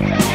Bye.